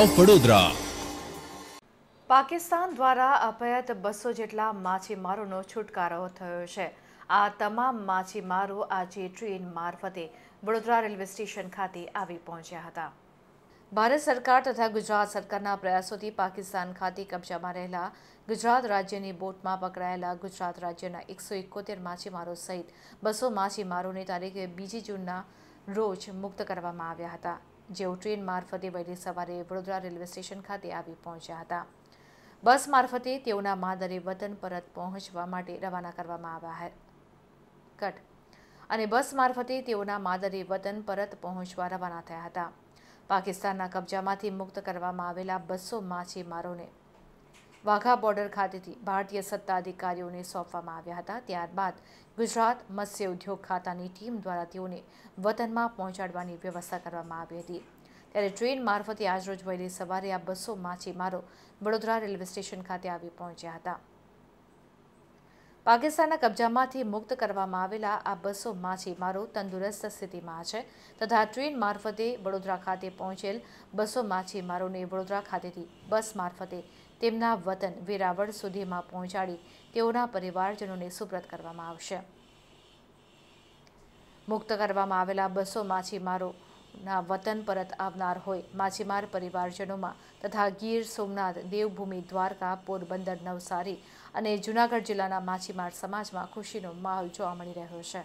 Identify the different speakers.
Speaker 1: Of Vadodara
Speaker 2: Pakistan દ્વારા અપાયત બસો જેટલા માછીમારોનો છુટકારો થયો છે. આ તમામ માછીમારો આજે ટ્રેન મારફતે વડોદરા રેલવે સ્ટેશન ખાતે આવી પહોંચ્યા હતા. ભારત સરકાર તથા ગુજરાત સરકારના પ્રયાસોથી પાકિસ્તાન ખાતે કબજામાં રહેલા ગુજરાત રાજ્યની બોટમાં પકડાયેલા ગુજરાત રાજ્યના એકસો એકોતેર માછીમારો સહિત બસો માછીમારોને તારીખે બીજી જૂનના રોજ મુક્ત કરવામાં આવ્યા હતા. જેઓ ટ્રેન મારફતે વહેલી સવારે વડોદરા રેલવે સ્ટેશન ખાતે આવી પહોંચ્યા હતા. બસ મારફતે તેઓના માદરે વતન પરત પહોંચવા માટે રવાના કરવામાં આવ્યા કટ. અને બસ મારફતે તેઓના માદરે વતન પરત પહોંચવા રવાના થયા હતા. પાકિસ્તાનના કબજામાંથી મુક્ત કરવામાં આવેલા બસો માછીમારોને વાઘા બોર્ડર ખાતેથી ભારતીય સત્તાધિકારીઓને સોંપવામાં આવ્યા હતા. ત્યારબાદ ગુજરાત મત્સ્ય ઉદ્યોગ ખાતાની ટીમ દ્વારા તેઓને વતનમાં પહોંચાડવાની વ્યવસ્થા કરવામાં આવી હતી. ત્યારે ટ્રેન મારફતે આજરોજ વહેલી સવારે આ બસો માછીમારો વડોદરા રેલવે સ્ટેશન ખાતે આવી પહોંચ્યા હતા. પાકિસ્તાનના કબજામાંથી મુક્ત કરવામાં આવેલા આ બસો માછીમારો તંદુરસ્ત સ્થિતિમાં છે. તથા ટ્રેન મારફતે વડોદરા ખાતે પહોંચેલ બસો માછીમારોને વડોદરા ખાતેથી બસ મારફતે તેમના વતન વેરાવળ સુધીમાં પહોંચાડી તેઓના પરિવારજનોને સુપ્રત કરવામાં આવશે. મુક્ત કરવામાં આવેલા બસો માછીમારોના વતન પરત આવનાર હોય. માછીમાર પરિવારજનોમાં તથા ગીર સોમનાથ દેવભૂમિ દ્વારકા પોરબંદર નવસારી અને જૂનાગઢ જિલ્લાના માછીમાર સમાજમાં ખુશીનો માહોલ જોવા મળી રહ્યો છે.